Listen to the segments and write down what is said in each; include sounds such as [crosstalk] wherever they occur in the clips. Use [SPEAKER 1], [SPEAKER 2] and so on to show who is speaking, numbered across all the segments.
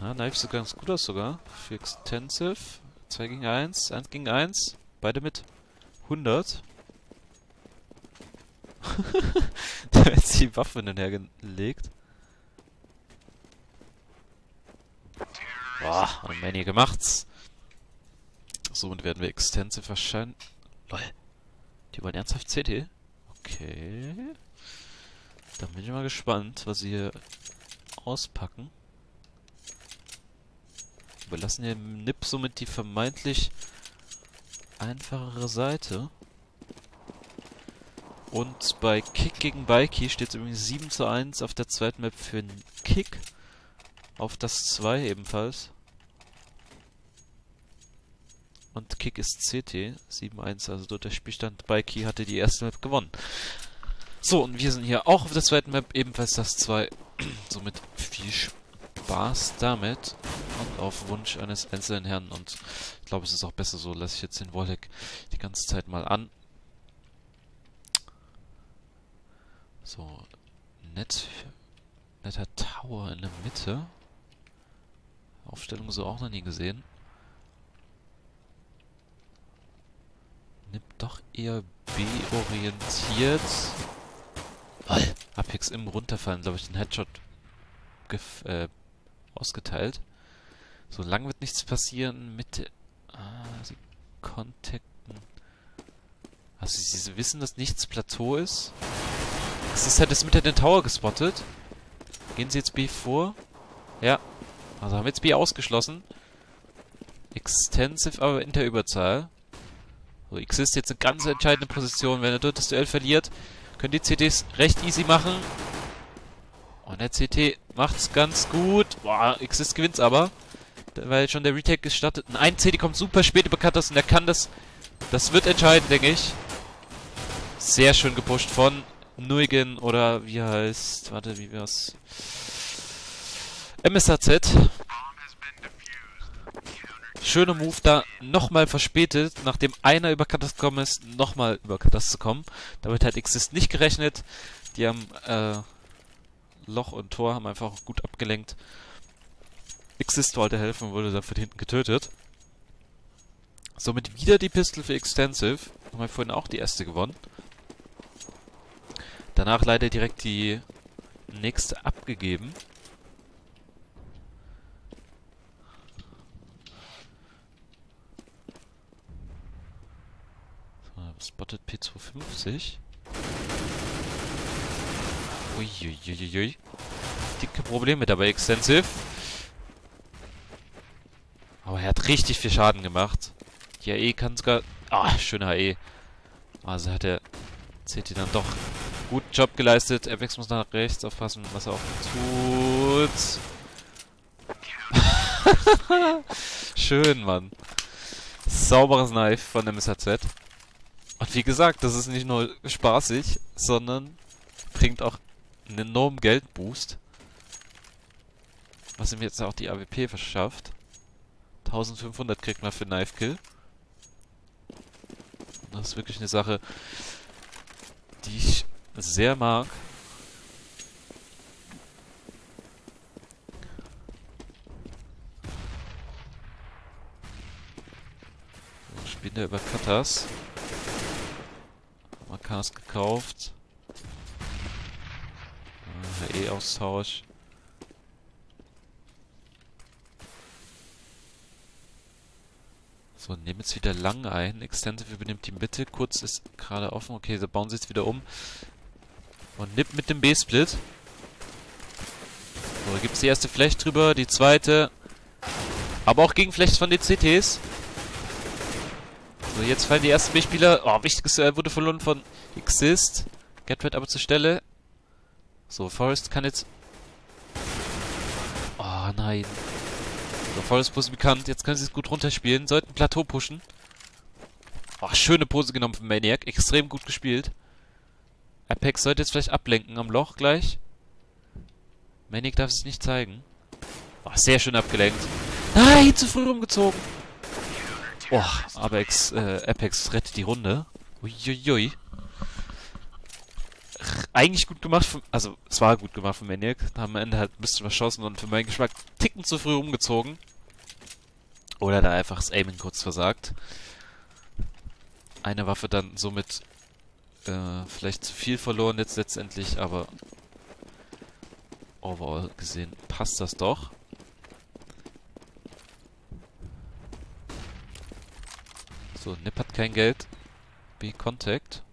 [SPEAKER 1] Ja, Knife sieht ganz gut aus sogar. Für Extensive. 2 gegen 1, 1 gegen 1. Beide mit 100. [laughs] da hat jetzt die Waffe hin und her gelegt. Boah, und Manny gemacht's. Somit werden wir Extensive wahrscheinlich... Lol. Die wollen ernsthaft CT? Okay. Dann bin ich mal gespannt, was sie hier auspacken. Überlassen dem Nip somit die vermeintlich einfachere Seite. Und bei Kick gegen Bikey steht es übrigens 7 zu 1 auf der zweiten Map für Kick. Auf das 2 ebenfalls. Und Kick ist CT 7-1, also dort der Spielstand Bikey hatte die erste Map gewonnen. So, und wir sind hier auch auf der zweiten Map, ebenfalls das 2. [clears throat] Somit viel Spaß damit. Auf Wunsch eines einzelnen Herrn. Und ich glaube, es ist auch besser so, lasse ich jetzt den Wolleck die ganze Zeit mal an. So, nett, netter Tower in der Mitte. Aufstellung so auch noch nie gesehen. Nimmt doch eher B-orientiert. Apex im Runterfallen, glaube ich, den Headshot äh, ausgeteilt. So lang wird nichts passieren. Mitte. Ah, sie kontakten. Also sie wissen, dass nichts Plateau ist. Es ist halt das mit den Tower gespottet. Gehen sie jetzt B vor? Ja. Also haben wir jetzt B ausgeschlossen. Extensive, aber in der Überzahl. So, X ist jetzt eine ganz entscheidende Position. Wenn er dort das Duell verliert, können die CTs recht easy machen. Und der CT macht's ganz gut. Boah, Exist gewinnt's aber. Weil schon der Retake gestartet. Ein CT kommt super spät über Katas und er kann das... Das wird entscheiden, denke ich. Sehr schön gepusht von Nuigen oder wie heißt, warte, wie wär's? MSAZ. Schöner Move da, nochmal verspätet, nachdem einer über Katas gekommen ist, nochmal über Katas zu kommen. Damit hat Exist nicht gerechnet. Die haben, äh, Loch und Tor haben einfach gut abgelenkt. Exist wollte helfen und wurde dann von hinten getötet. Somit wieder die Pistol für Extensive. Haben wir vorhin auch die erste gewonnen. Danach leider direkt die nächste abgegeben. Spotted P250. Uiuiuiui. Dicke Probleme dabei, Extensive. Aber er hat richtig viel Schaden gemacht. Die AE kann sogar... Ah, schöner AE. Also hat der CT dann doch Guten Job geleistet. Apex muss nach rechts aufpassen, was er auch tut. [laughs] Schön, Mann. Sauberes Knife von dem SHZ. Und wie gesagt, das ist nicht nur spaßig, sondern bringt auch einen enormen Geldboost. Was ihm jetzt auch die AWP verschafft. 1500 kriegt man für Knife Kill. Das ist wirklich eine Sache, die ich sehr mag. So, spielen wir über Katas. Makas gekauft. Äh, E-Austausch. So, nehmen jetzt wieder lang ein. Extensive übernimmt die Mitte. Kurz ist gerade offen. Okay, so bauen sie jetzt wieder um. Und nippt mit dem B-Split. So, da gibt es die erste Flecht drüber, die zweite. Aber auch gegen Flecht von den CTs. So, jetzt fallen die ersten B-Spieler. Oh, wichtiges äh, wurde verloren von Exist. Get aber zur Stelle. So, Forrest kann jetzt... Oh, nein. Forrest Pose bekannt. Jetzt können sie es gut runterspielen. Sollten Plateau pushen. Oh, schöne Pose genommen von Maniac. Extrem gut gespielt. Apex sollte jetzt vielleicht ablenken am Loch gleich. Manic darf es nicht zeigen. Oh, sehr schön abgelenkt. Nein, zu früh rumgezogen. Oh, Apex, äh, Apex rettet die Runde. Uiuiui. Eigentlich gut gemacht, von, also es war gut gemacht von Maniac. Haben am Ende halt ein bisschen verschossen und für meinen Geschmack ticken zu früh umgezogen. Oder da einfach das Aiming kurz versagt. Eine Waffe dann somit äh, vielleicht zu viel verloren jetzt letztendlich, aber overall gesehen passt das doch. So, Nip hat kein Geld. B Contact.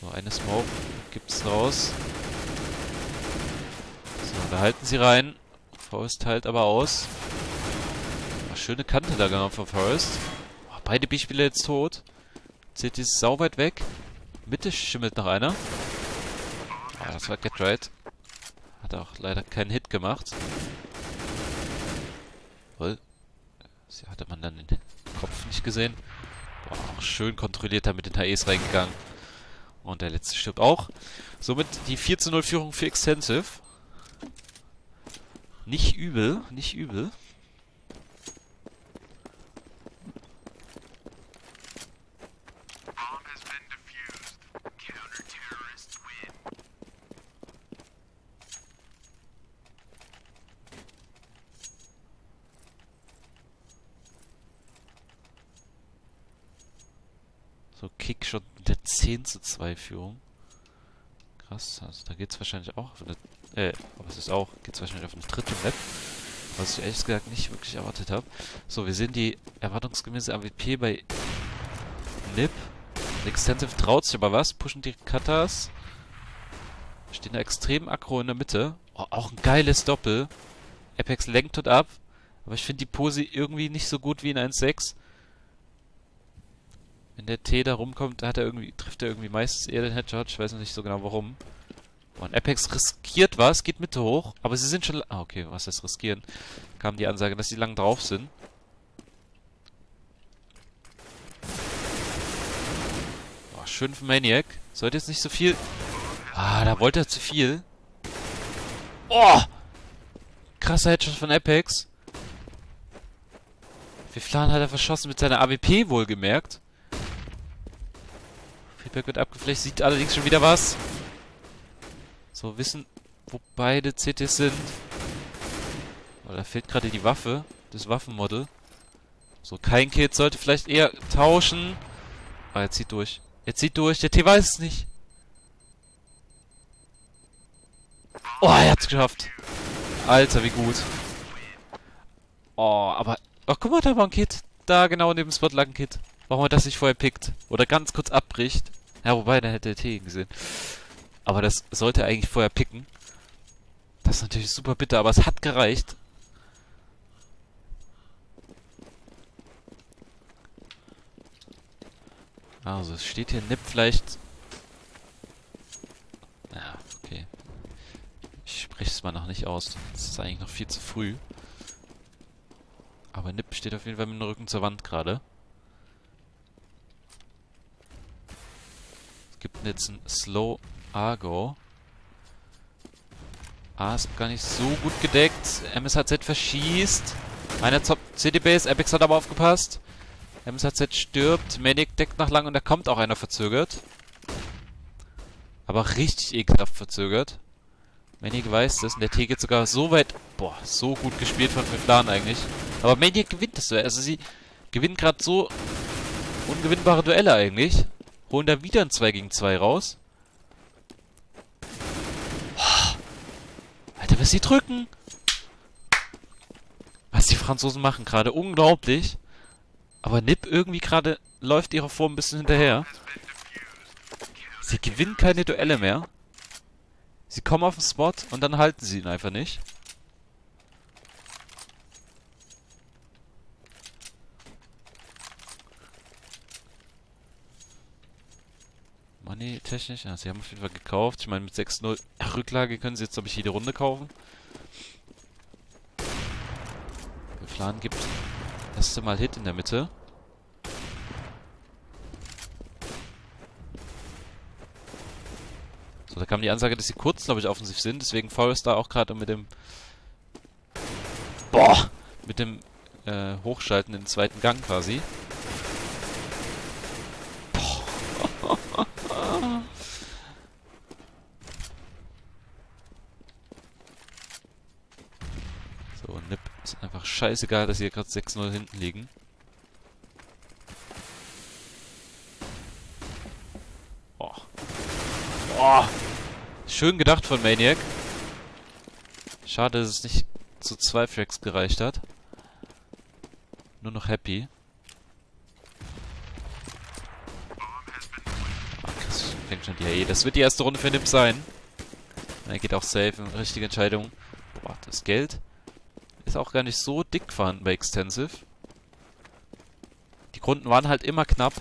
[SPEAKER 1] So, eine Smoke gibt's raus. So, da halten sie rein. Forest teilt aber aus. Oh, schöne Kante da genommen von Forest. Oh, beide B-Spieler jetzt tot. CT ist sau weit weg. Mitte schimmelt noch einer. Oh, das war Get Right. Hat auch leider keinen Hit gemacht. Wohl. Sie hatte man dann den Kopf nicht gesehen. Boah, auch schön kontrolliert da mit den HEs reingegangen. Und der letzte stirbt auch. Somit die 4 zu 0 Führung für Extensive. Nicht übel, nicht übel. So, Kick schon mit der 10 zu 2 Führung. Krass, also da geht's wahrscheinlich auch auf eine, äh, aber es ist auch, geht's wahrscheinlich auf eine dritte Map. Was ich ehrlich gesagt nicht wirklich erwartet habe. So, wir sehen die erwartungsgemäße AWP bei Nip. Extensive traut sich aber was, pushen die Katas. Stehen da extrem aggro in der Mitte. Oh, auch ein geiles Doppel. Apex lenkt dort ab. Aber ich finde die Pose irgendwie nicht so gut wie in 1.6. Wenn der T da rumkommt, hat er irgendwie, trifft er irgendwie meistens eher den Headshot. Ich weiß noch nicht so genau warum. Und Apex riskiert was, geht Mitte hoch, aber sie sind schon... Ah, okay, was heißt riskieren? Kam die Ansage, dass sie lang drauf sind. Boah, schön für Maniac. Sollte jetzt nicht so viel... Ah, da wollte er zu viel. Oh! Krasser Headshot von Apex. Fiflan hat er verschossen mit seiner AWP wohlgemerkt. Feedback wird abgeflecht, sieht allerdings schon wieder was. So, wissen, wo beide CTs sind. Oh, da fehlt gerade die Waffe, das Waffenmodel. So, kein Kit sollte vielleicht eher tauschen. Ah, er zieht durch. Er zieht durch, der T weiß es nicht. Oh, er hat's geschafft. Alter, wie gut. Oh, aber... Ach, guck mal, da war ein Kit. Da genau neben dem Spot lag ein Kit. Warum er das nicht vorher pickt? Oder ganz kurz abbricht. Ja, wobei, da hätte er T gesehen. Aber das sollte er eigentlich vorher picken. Das ist natürlich super bitter, aber es hat gereicht. Also, es steht hier Nip vielleicht... Ja, okay. Ich spreche es mal noch nicht aus. Es ist eigentlich noch viel zu früh. Aber Nip steht auf jeden Fall mit dem Rücken zur Wand gerade. Jetzt ein Slow Argo. A ist gar nicht so gut gedeckt. MSHZ verschießt. Einer CD-Base. Apex hat aber aufgepasst. MSHZ stirbt. Medic deckt nach lang und da kommt auch einer verzögert. Aber richtig ekelhaft verzögert. Maniac weiß das und der T geht sogar so weit... Boah, so gut gespielt von Fiflan eigentlich. Aber Maniac gewinnt das. Also sie gewinnen gerade so ungewinnbare Duelle eigentlich. Holen da wieder ein 2 gegen 2 raus. Alter, was sie drücken! Was die Franzosen machen gerade, unglaublich. Aber Nip irgendwie gerade läuft ihrer Form ein bisschen hinterher. Sie gewinnen keine Duelle mehr. Sie kommen auf den Spot und dann halten sie ihn einfach nicht. Money technisch, ja, sie haben auf jeden Fall gekauft. Ich meine, mit 6-0 Rücklage können sie jetzt, glaube ich, jede Runde kaufen. Der Plan gibt erste Mal Hit in der Mitte. So, da kam die Ansage, dass sie kurz, glaube ich, offensiv sind. Deswegen Forrester auch gerade mit dem... Boah! Mit dem äh, Hochschalten in den zweiten Gang quasi. Boah. So, Nip ist einfach scheißegal, dass hier gerade 6-0 hinten liegen. Oh. Oh. Schön gedacht von Maniac. Schade, dass es nicht zu zwei Fracks gereicht hat. Nur noch happy. Ah, krass, fängt schon die AE. Das wird die erste Runde für Nip sein. Er geht auch safe. Richtige Entscheidung. Boah, das Geld ist auch gar nicht so dick vorhanden bei Extensive. Die Runden waren halt immer knapp.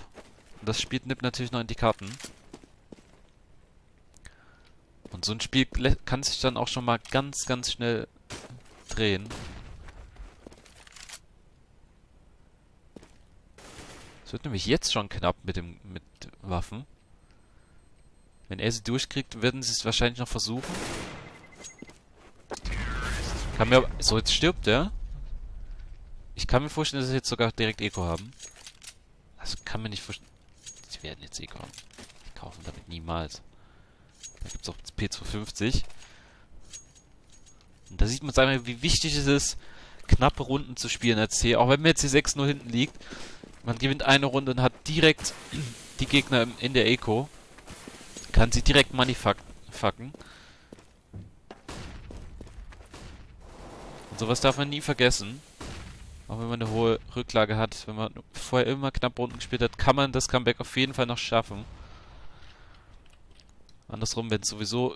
[SPEAKER 1] Und das spielt Nip natürlich noch in die Karten. Und so ein Spiel kann sich dann auch schon mal ganz, ganz schnell drehen. Es wird nämlich jetzt schon knapp mit dem mit Waffen. Wenn er sie durchkriegt, werden sie es wahrscheinlich noch versuchen. Kann mir So, jetzt stirbt er. Ich kann mir vorstellen, dass sie jetzt sogar direkt Eco haben. Das kann mir nicht vorstellen. Sie werden jetzt Eco haben. Die kaufen damit niemals. Da gibt es auch P250. Und da sieht man einmal, wie wichtig es ist, knappe Runden zu spielen als C. Auch wenn man jetzt hier 6-0 hinten liegt. Man gewinnt eine Runde und hat direkt die Gegner in der Eco. Kann sie direkt money Sowas darf man nie vergessen. Auch wenn man eine hohe Rücklage hat. Wenn man vorher immer knapp Runden gespielt hat, kann man das Comeback auf jeden Fall noch schaffen. Andersrum, wenn es sowieso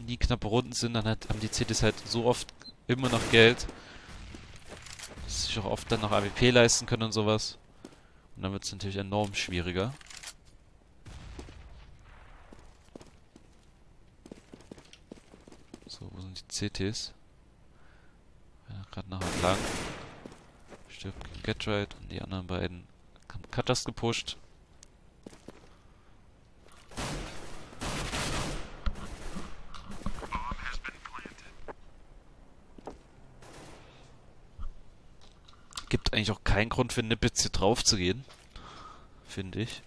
[SPEAKER 1] nie knappe Runden sind, dann hat, haben die CDs halt so oft immer noch Geld. Dass sie sich auch oft dann noch AWP leisten können und sowas. Und dann wird es natürlich enorm schwieriger. So, wo sind die CTs? Gerade nachher lang. Stirbt gegen Getright und die anderen beiden haben Cutters gepusht. Gibt eigentlich auch keinen Grund für Nippets hier drauf zu gehen. Finde ich.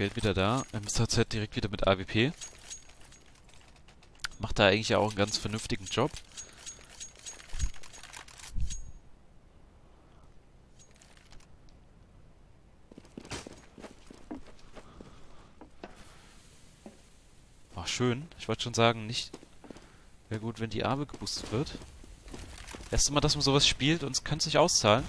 [SPEAKER 1] Geld wieder da. MSZ direkt wieder mit AWP. Macht da eigentlich auch einen ganz vernünftigen Job. Ach, schön. Ich wollte schon sagen, nicht... Wäre gut, wenn die Arme geboostet wird. Erste Mal, dass man sowas spielt und es könnte sich auszahlen.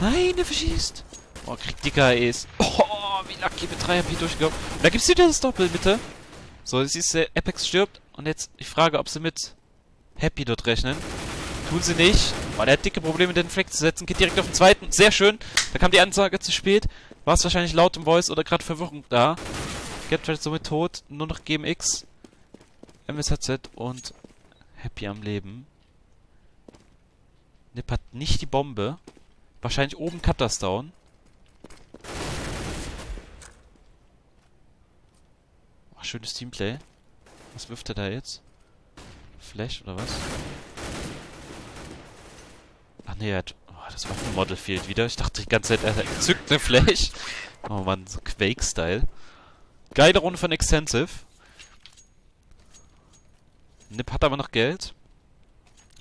[SPEAKER 1] Nein, der verschießt. Oh, kriegt die KEs. Oh, wie lucky mit 3 HP durchgekommen. Da gibt's wieder das Doppel, bitte. So, jetzt siehst du, Apex stirbt. Und jetzt ich frage, ob sie mit Happy dort rechnen. Tun sie nicht. Weil er hat dicke Probleme, den Fleck zu setzen. Geht direkt auf den zweiten. Sehr schön. Da kam die Ansage zu spät. War es wahrscheinlich laut im Voice oder gerade Verwirrung da. Get somit tot. Nur noch GMX. MSHZ und Happy am Leben. Nip hat nicht die Bombe. Wahrscheinlich oben Cutters down. Schönes Teamplay. Was wirft er da jetzt? Flash oder was? Ach nee, er hat... Oh, das Waffenmodel fehlt wieder. Ich dachte die ganze Zeit, er zückt eine Flash. Oh Mann, so Quake-Style. Geile Runde von Extensive. Nip hat aber noch Geld.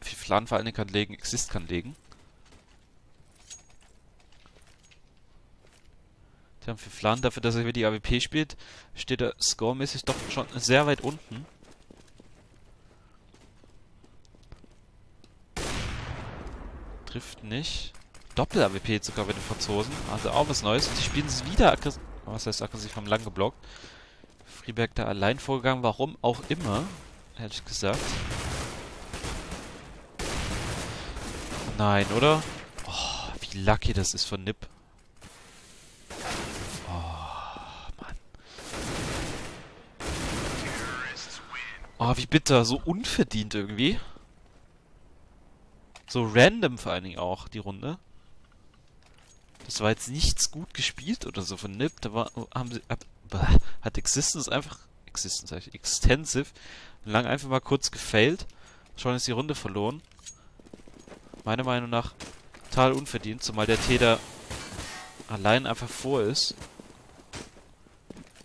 [SPEAKER 1] Wie Flan vor allen Dingen kann legen, Exist kann legen. Die haben für Flan dafür, dass er über die AWP spielt, steht er scoremäßig doch schon sehr weit unten. Trifft nicht. Doppel-AWP sogar bei den Franzosen. Also auch was Neues. Und die spielen es wieder aggressiv. Was heißt aggressiv? Haben lang geblockt. Frieberg da allein vorgegangen. Warum auch immer. Ehrlich gesagt. Nein, oder? Oh, wie lucky das ist von Nip. Oh, wie bitter. So unverdient irgendwie. So random vor allen Dingen auch, die Runde. Das war jetzt nichts gut gespielt oder so von Nip. Da war, haben sie, ab, hat Existence einfach, Existence sag ich, Extensive, lang einfach mal kurz gefailt. Schon ist die Runde verloren. Meiner Meinung nach total unverdient, zumal der Täter allein einfach vor ist.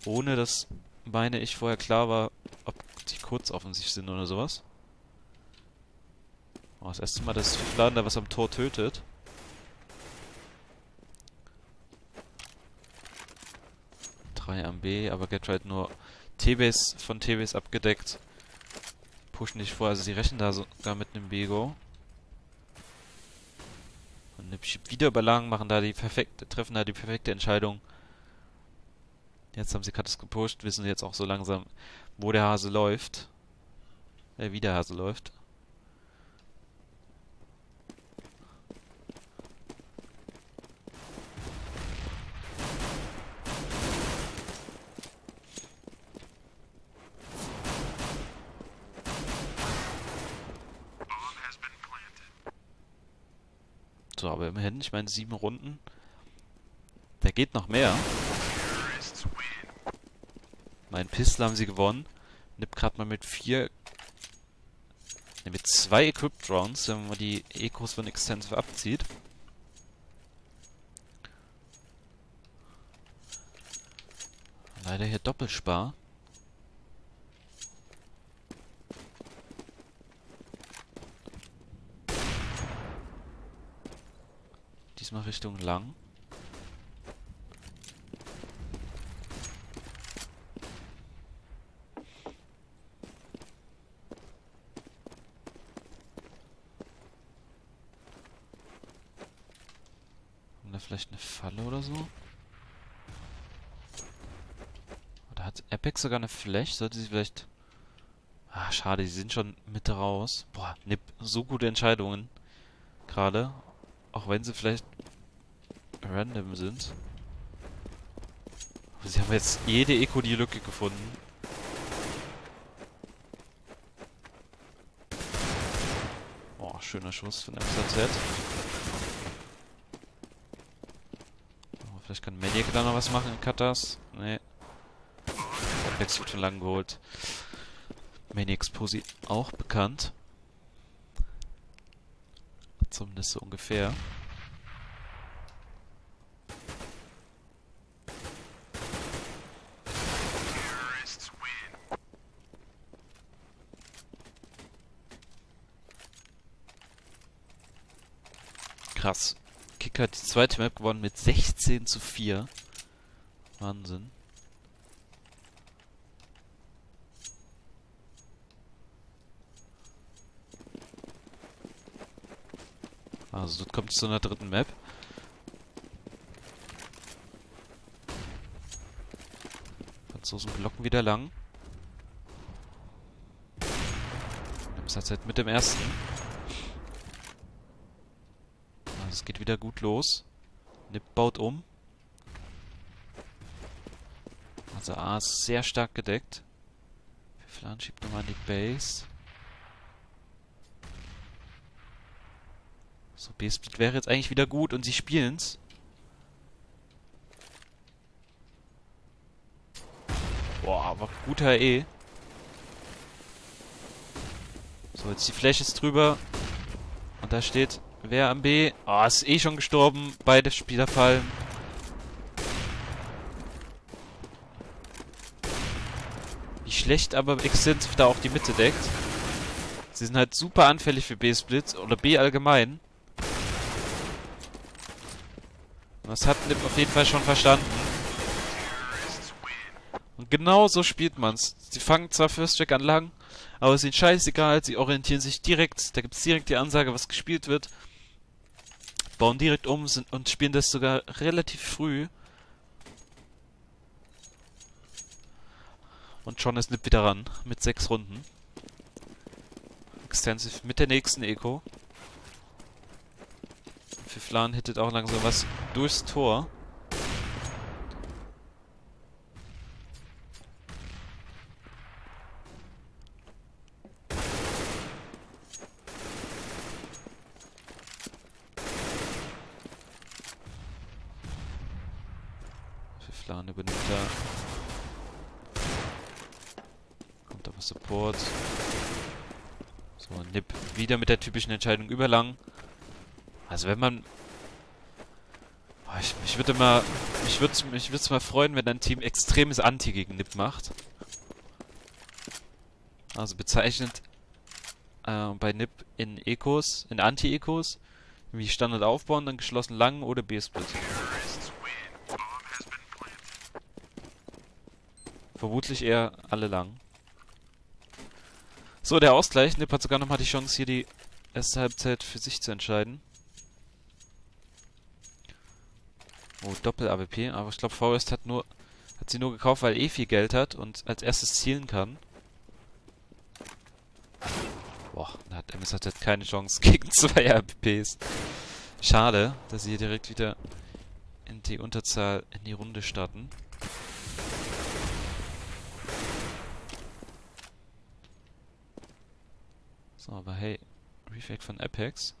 [SPEAKER 1] Ohne dass, meine ich, vorher klar war, kurz offensichtlich sind oder sowas. Oh, das erste Mal, dass Fladen da was am Tor tötet. Drei am B, aber Get Right nur T-Base von T-Base abgedeckt. Pushen nicht vor, also sie rechnen da sogar mit einem Bego. Und wieder überlagen, machen da die perfekte, treffen da die perfekte Entscheidung. Jetzt haben sie Kattes gepusht, wissen jetzt auch so langsam, wo der Hase läuft. Äh, wie der Hase läuft. So, aber immerhin, ich meine, sieben Runden. Da geht noch mehr. Mein Pistol haben sie gewonnen. Nipp gerade mal mit vier... Ne, mit zwei Equipped Rounds, wenn man die Ecos von Extensive abzieht. Leider hier Doppelspar. Diesmal Richtung lang. Haben da vielleicht eine Falle oder so? Oder hat Epic sogar eine Flash? Sollte sie vielleicht... Ah, schade, sie sind schon Mitte raus. Boah, ne, so gute Entscheidungen. Gerade. Auch wenn sie vielleicht random sind. Aber sie haben jetzt jede Eco die Lücke gefunden. Oh, schöner Schuss von MZZ. Oh, vielleicht kann Maniac da noch was machen in Katas. Nee. Wechsel schon lang geholt. Maniacs Posi auch bekannt. Zumindest so ungefähr. Krass. Kick hat die zweite Map gewonnen mit 16 zu 4. Wahnsinn. Also, das kommt zu einer dritten Map. Franzosen blocken wieder lang. Nimmst halt mit dem ersten. Es geht wieder gut los. Nip baut um. Also A ist sehr stark gedeckt. Flan schiebt nochmal an die Base. So, B-Split wäre jetzt eigentlich wieder gut und sie spielen's. Boah, aber guter E. So, jetzt die Flash ist drüber. Und da steht, wer am B? Oh, ist eh schon gestorben. Beide Spieler fallen. Wie schlecht aber Extensive da auch die Mitte deckt. Sie sind halt super anfällig für B-Split oder B allgemein. Das hat Nip auf jeden Fall schon verstanden. Und genau so spielt man's. Sie fangen zwar First Track an lang, aber es ist ihnen scheißegal, sie orientieren sich direkt, da gibt's direkt die Ansage, was gespielt wird. Bauen direkt um sind, und spielen das sogar relativ früh. Und schon ist Nip wieder ran, mit sechs Runden. Extensive mit der nächsten Eco. Flan hittet auch langsam was durchs Tor. Flan übernimmt da. Kommt aber Support. So, Nip wieder mit der typischen Entscheidung überlang. Also wenn man... Ich, mich würde mal... Mich würde mich würd's mal freuen, wenn ein Team extremes Anti gegen Nip macht. Also bezeichnet äh, bei Nip in Ecos, in Anti-Ecos, wie Standard aufbauen, dann geschlossen lang oder B-Split. Vermutlich eher alle lang. So, der Ausgleich. Nip hat sogar nochmal die Chance, hier die erste Halbzeit für sich zu entscheiden. Oh, Doppel-AWP. Aber ich glaube, Forest hat nur hat sie nur gekauft, weil er eh viel Geld hat und als erstes zielen kann. Boah, da hat MSZ keine Chance [laughs] gegen zwei AWPs. Schade, dass sie hier direkt wieder in die Unterzahl in die Runde starten. So, aber hey, Refake von Apex.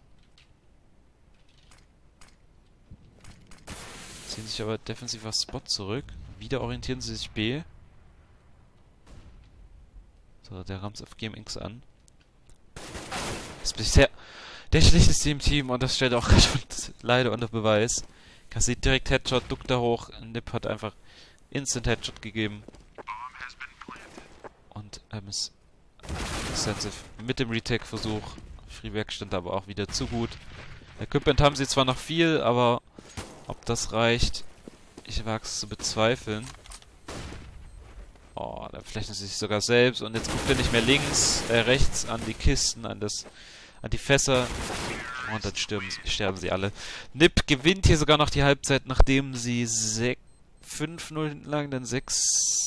[SPEAKER 1] Ziehen sich aber defensiv auf Spot zurück. Wieder orientieren sie sich B. So, der rammt auf GMX an. Ist bisher der schlechteste im Team und das stellt auch [laughs] leider unter Beweis. Kassiert direkt Headshot, duckt da hoch. Nip hat einfach Instant Headshot gegeben. Und ähm, ist Extensive mit dem Retake-Versuch. Freeback stand aber auch wieder zu gut. Equipment haben sie zwar noch viel, aber ob das reicht, ich wage es zu bezweifeln. Oh, da flechten sie sich sogar selbst und jetzt guckt er nicht mehr links, äh, rechts an die Kisten, an das, an die Fässer. Und dann sterben, sterben sie alle. Nip gewinnt hier sogar noch die Halbzeit, nachdem sie 5-0 lagen, dann 6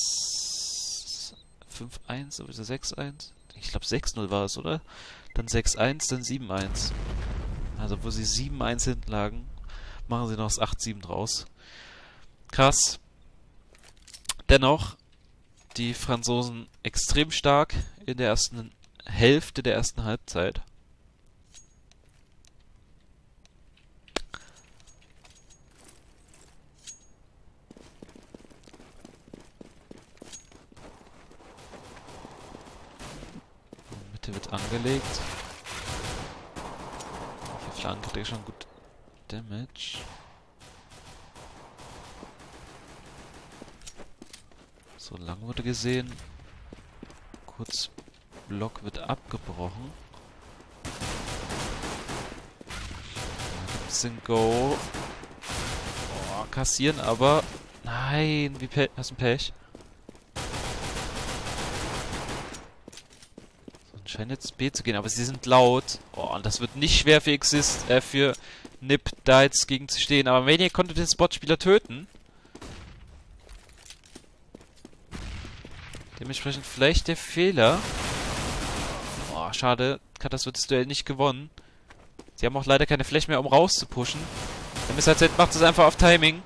[SPEAKER 1] 5-1 oder 6-1? Ich glaube 6-0 war es, oder? Dann 6-1, dann 7-1. Also wo sie 7-1 hinten lagen, machen sie noch das 8-7 draus. Krass. Dennoch, die Franzosen extrem stark in der ersten Hälfte der ersten Halbzeit. Mitte wird angelegt. Auf der Flanke kriegt schon gut Damage. So, lang wurde gesehen. Kurz Block wird abgebrochen. Da gibt's den Go. Oh, kassieren aber. Nein, wie Pe hast du Pech? Scheint jetzt B zu gehen, aber sie sind laut. Oh, und das wird nicht schwer für Exist, äh, für Nip da jetzt gegen zu stehen. Aber Maniac konnte den Spot-Spieler töten. Dementsprechend vielleicht der Fehler. Boah, schade. Katas wird das Duell nicht gewonnen. Sie haben auch leider keine Fläche mehr, um rauszupushen. Der MSZ macht es einfach auf Timing.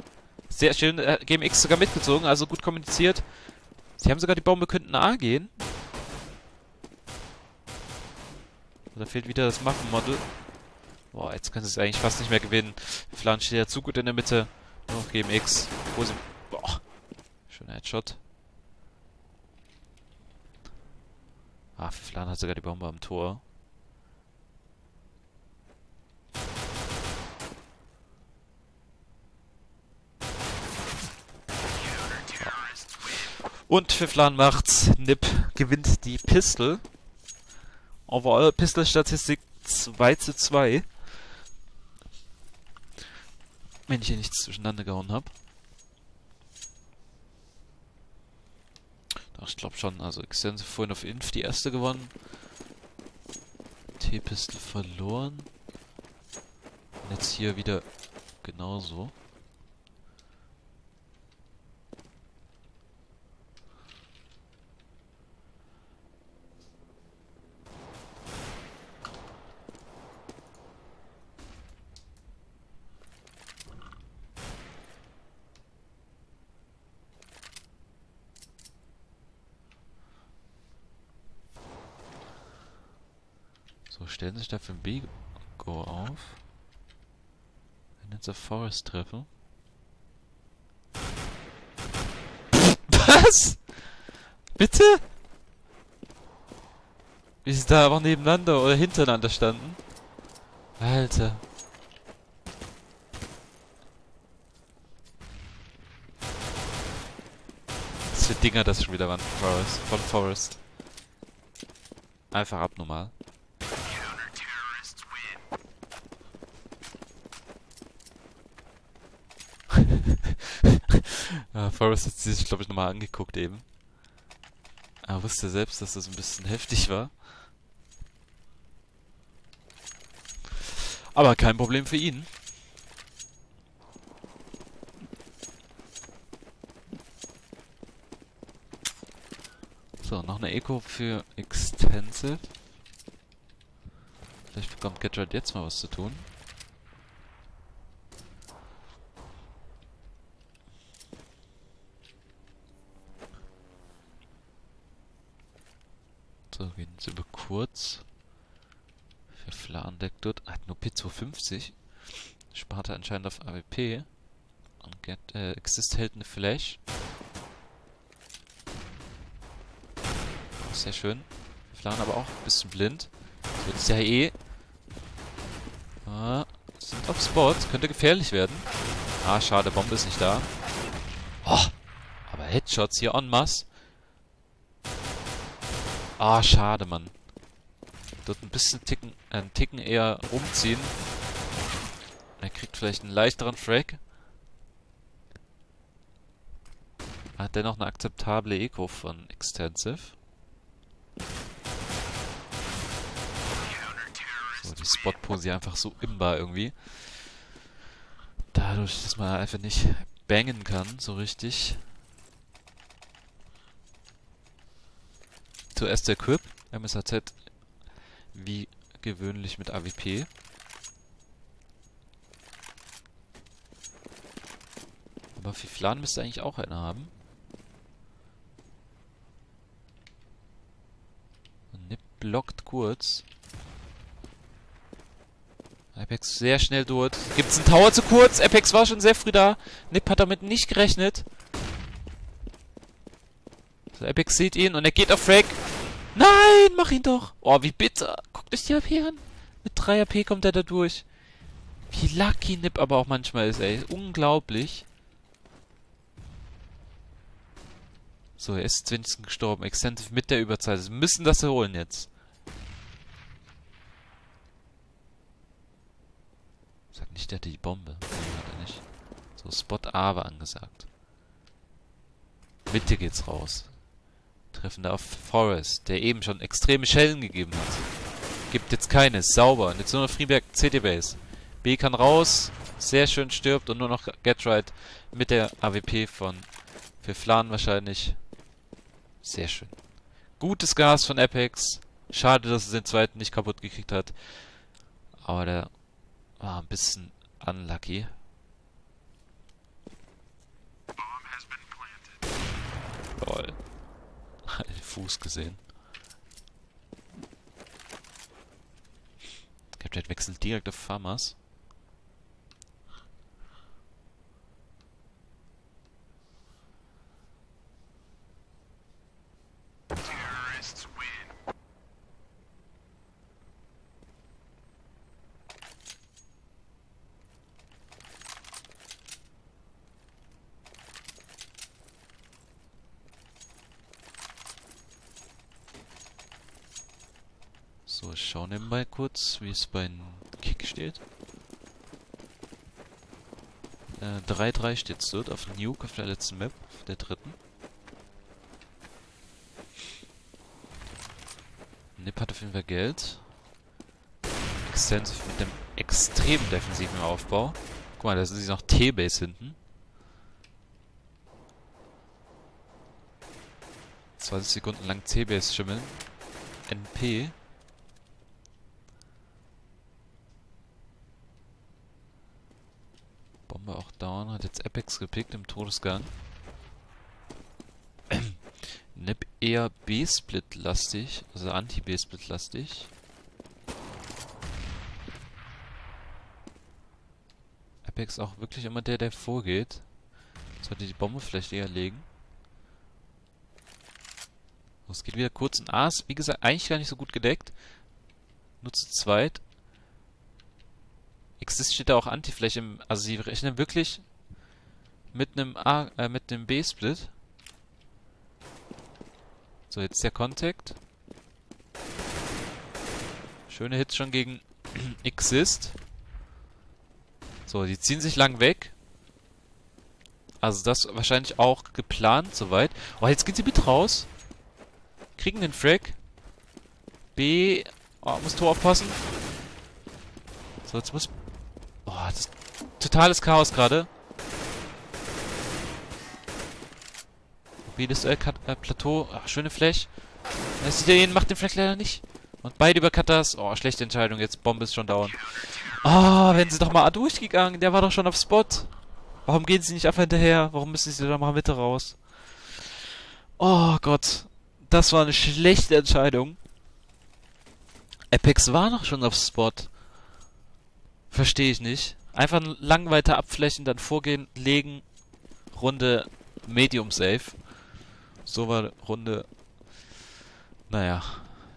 [SPEAKER 1] Sehr schön. Äh, GMX sogar mitgezogen, also gut kommuniziert. Sie haben sogar die Bombe, könnten A gehen. Da fehlt wieder das Muffin-Model. Boah, jetzt können sie es eigentlich fast nicht mehr gewinnen. Flan steht ja zu gut in der Mitte. Nur noch GMX. Wo sie... Boah. Schöner Headshot. Ah, Flan hat sogar die Bombe am Tor. Und Pfifflan macht's. Nip gewinnt die Pistol. Overall Pistol-Statistik 2 zu 2. Wenn ich hier nichts zwischeneinander gehauen habe. Doch, ich glaube schon. Also Extensive vorhin auf Inf die erste gewonnen. T-Pistol verloren. Und jetzt hier wieder genauso. sich dafür B-Go auf. Wenn jetzt der Forest treffe. Was? Bitte? Wie sie da einfach nebeneinander oder hintereinander standen. Alter. Was für Dinger das schon wieder waren, Forest, von Forest. Einfach abnormal. Forrest hat sich, glaube ich, nochmal angeguckt eben. Er wusste selbst, dass das ein bisschen [laughs] heftig war. Aber kein Problem für ihn. So, noch eine Eco für Extensive. Vielleicht bekommt Getride jetzt mal was zu tun. So, gehen jetzt über kurz. Für Flan deckt dort. Hat nur P250. Spart er anscheinend auf AWP. Und Get, äh, Exist hält eine Flash. Sehr schön. Flan aber auch ein bisschen blind. So, das ist ja eh. Ah, sind auf Spot. Könnte gefährlich werden. Ah, schade, Bombe ist nicht da. Oh, aber Headshots hier en masse. Ah, schade, Mann. Dort ein bisschen ticken, äh, einen Ticken eher rumziehen. Er kriegt vielleicht einen leichteren Frag. Hat dennoch eine akzeptable Eco von Extensive. So, die Spot-Pose einfach so imbar irgendwie. Dadurch, dass man einfach nicht bangen kann, so richtig. Zuerst der Quip, MSAZ wie gewöhnlich mit AWP. Aber Fiflan müsste eigentlich auch eine haben. Nip blockt kurz. Apex sehr schnell durch. Gibt's einen Tower zu kurz? Apex war schon sehr früh da. Nip hat damit nicht gerechnet. So, Apex sieht ihn und er geht auf Frag. Nein, mach ihn doch. Oh, wie bitter. Guckt euch die AP an. Mit 3 AP kommt er da durch. Wie lucky Nip aber auch manchmal ist, ey. Unglaublich. So, er ist wenigstens gestorben. Extensive mit der Überzahl. Sie müssen das holen jetzt. Sag nicht, der hatte die Bombe. Hat er nicht. So, Spot A war angesagt. Mitte geht's raus. Treffen da auf Forest, der eben schon extreme Schellen gegeben hat. Gibt jetzt keine. Sauber. Und jetzt nur noch Freeberg CT-Base. B kann raus. Sehr schön stirbt und nur noch Get Right mit der AWP von für Flan wahrscheinlich. Sehr schön. Gutes Gas von Apex. Schade, dass es den zweiten nicht kaputt gekriegt hat. Aber der war ein bisschen unlucky. Lol. [laughs] Fuß gesehen. Captain wechselt direkt auf Farmers. So, ich schaue nebenbei kurz, wie es bei Kick steht. 3-3 äh, steht es dort auf Nuke auf der letzten Map, auf der dritten. Nip hat auf jeden Fall Geld. Extensive mit dem extrem defensiven Aufbau. Guck mal, da ist noch T-Base hinten. 20 Sekunden lang T-Base schimmeln. NP. Bombe auch down. Hat jetzt Apex gepickt im Todesgang. [clears throat] Nip eher B-Split-lastig, also Anti-B-Split-lastig. Apex auch wirklich immer der, der vorgeht. Sollte die Bombe vielleicht eher legen. Es geht wieder kurz in A's. Wie gesagt, eigentlich gar nicht so gut gedeckt. Nur zu zweit. Exist steht da auch Anti-Fläche im. Also sie rechnen wirklich mit einem A, äh, mit einem B-Split. So, jetzt der Contact. Schöne Hits schon gegen [clears throat] Exist. So, die ziehen sich lang weg. Also das wahrscheinlich auch geplant soweit. Oh, jetzt geht sie mit raus. Kriegen den Frag. B. Oh, muss Tor aufpassen. So, jetzt muss... Oh, das ist totales Chaos gerade. Mobiles äh, Plateau. Ach, schöne Flash. Er ihn, macht den Flash leider nicht. Und beide über Katas. Oh, schlechte Entscheidung. Jetzt Bombe ist schon down. Ah, oh, wären sie doch mal durchgegangen. Der war doch schon auf Spot. Warum gehen sie nicht einfach hinterher? Warum müssen sie da mal Mitte raus? Oh Gott. Das war eine schlechte Entscheidung. Apex war noch schon auf Spot. Verstehe ich nicht. Einfach lang weiter abflächen, dann vorgehen, legen. Runde Medium Safe. So war Runde... Naja,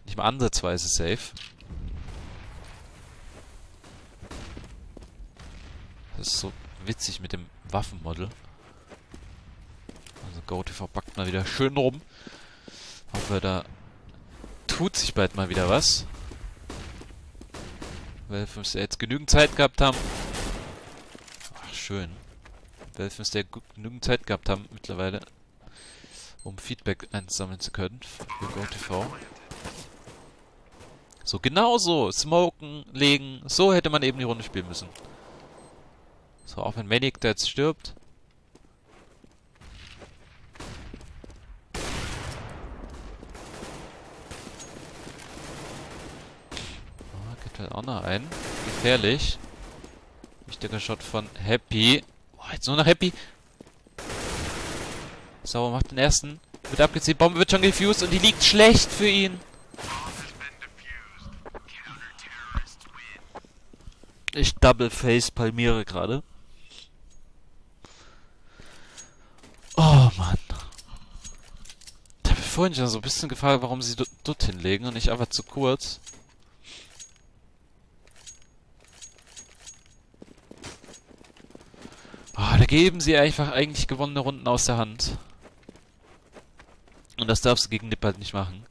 [SPEAKER 1] nicht mal ansatzweise safe. Das ist so witzig mit dem Waffenmodel. Also GoTV packt mal wieder schön rum. Hoffe, da tut sich bald mal wieder was. Weil wir jetzt genügend Zeit gehabt haben. Ach, schön. Wir ja genügend Zeit gehabt haben mittlerweile, um Feedback einsammeln zu können für GoTV. So, genau so. Smoken, legen. So hätte man eben die Runde spielen müssen. So, auch wenn Manic da jetzt stirbt. Oh, geht halt auch noch ein. Gefährlich. Wichtiger Shot von Happy. Oh, jetzt nur noch Happy. Sauber macht den ersten. Wird abgezielt. Bombe wird schon gefused und die liegt schlecht für ihn. Ich Double Face palmiere gerade. Oh Mann. Ich habe vorhin schon so ein bisschen gefragt, warum sie dort hinlegen und nicht einfach zu kurz. Oh, da geben sie einfach eigentlich gewonnene Runden aus der Hand. Und das darfst du gegen Nip halt nicht machen.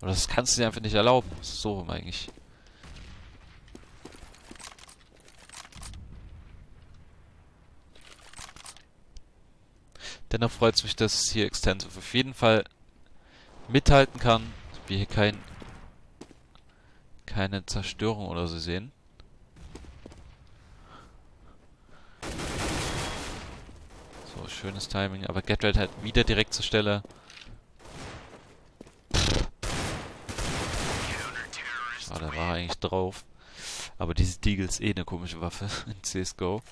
[SPEAKER 1] Oder das kannst du dir einfach nicht erlauben. So rum eigentlich. Dennoch freut es mich, dass hier Extensive auf jeden Fall mithalten kann. Wir hier kein, keine Zerstörung oder so sehen. Schönes Timing. Aber Get halt wieder direkt zur Stelle. Ah, da war er eigentlich drauf. Aber diese Deagle ist eh eine komische Waffe in CSGO.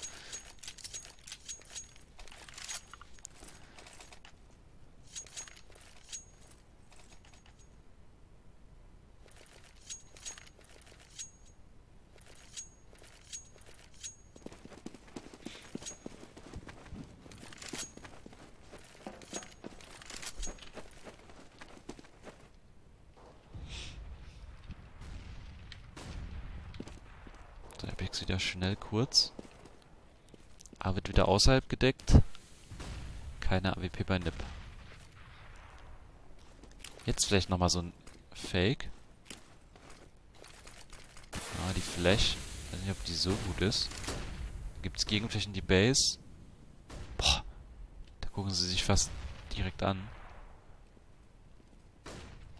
[SPEAKER 1] wieder schnell kurz. A wird wieder außerhalb gedeckt. Keine AWP bei Nip. Jetzt vielleicht nochmal so ein Fake. Ah, die Flash. Ich weiß nicht, ob die so gut ist. Gibt es Gegenflächen die Base? Boah. Da gucken sie sich fast direkt an.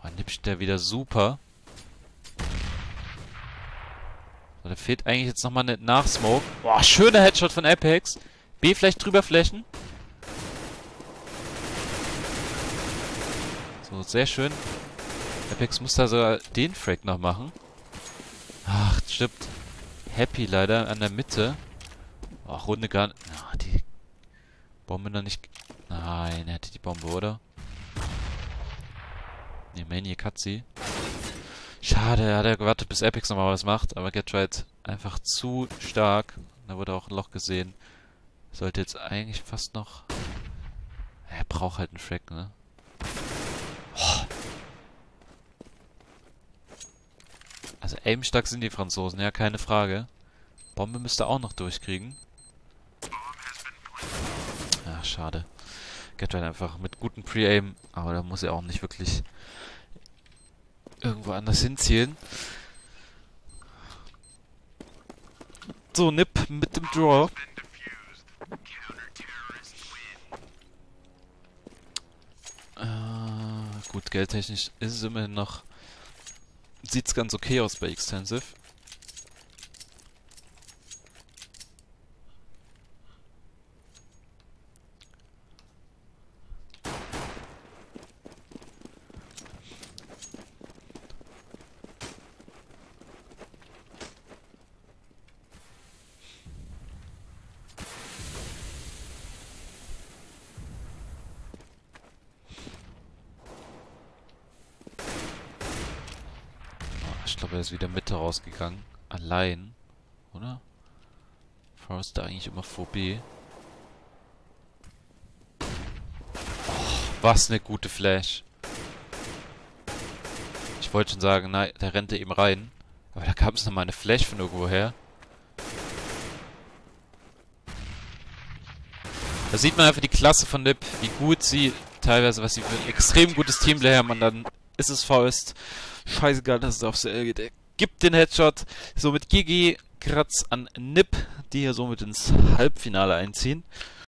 [SPEAKER 1] Oh, Nip steht da wieder super. Da fehlt eigentlich jetzt nochmal eine Nachsmoke. Boah, schöner Headshot von Apex. B vielleicht drüber flächen. So, sehr schön. Apex muss da sogar den Frag noch machen. Ach, stimmt. Happy leider an der Mitte. Ach, Runde gar nicht. Ach, die Bombe noch nicht... Nein, er hätte die Bombe, oder? Ne, Maniac hat sie. Schade, er hat ja gewartet, bis Epic nochmal was macht, aber Getright einfach zu stark. Da wurde auch ein Loch gesehen. Sollte jetzt eigentlich fast noch... Er braucht halt einen Frack, ne? Oh. Also aimstark sind die Franzosen, ja, keine Frage. Bombe müsste auch noch durchkriegen. schade. Gatway einfach mit gutem Pre-Aim, aber da muss er auch nicht wirklich irgendwo anders hinzielen. So, Nip mit dem Draw. Äh, gut, geldtechnisch ist es immerhin noch... Sieht's ganz okay aus bei Extensive. Ich glaube, er ist wieder Mitte rausgegangen. Allein. Oder? Forrester eigentlich immer vor B. Oh, was eine gute Flash. Ich wollte schon sagen, nein, der rennte eben rein. Aber da kam es nochmal eine Flash von irgendwo her. Da sieht man einfach die Klasse von Nip, wie gut sie teilweise, was sie für ein extrem gutes Teamplay haben und dann ist es Faust. Scheißegal, dass es aufs L geht. Gibt den Headshot. Somit GG Kratz an Nip, die hier somit ins Halbfinale einziehen.